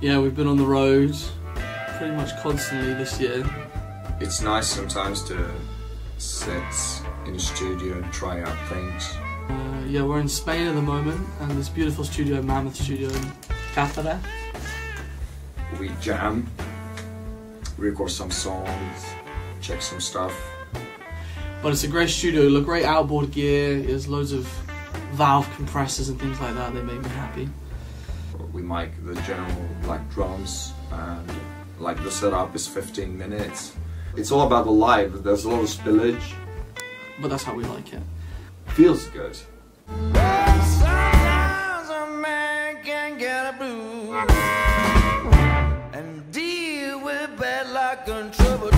Yeah, we've been on the road pretty much constantly this year. It's nice sometimes to sit in the studio and try out things. Uh, yeah, we're in Spain at the moment, and this beautiful studio, Mammoth Studio in Cáceres. We jam, record some songs, check some stuff. But it's a great studio, look great outboard gear, there's loads of valve compressors and things like that. They make me happy. We make the general like drums and like the setup is 15 minutes. It's all about the live. There's a lot of spillage, but that's how we like it. Feels good. and deal with bad luck and trouble.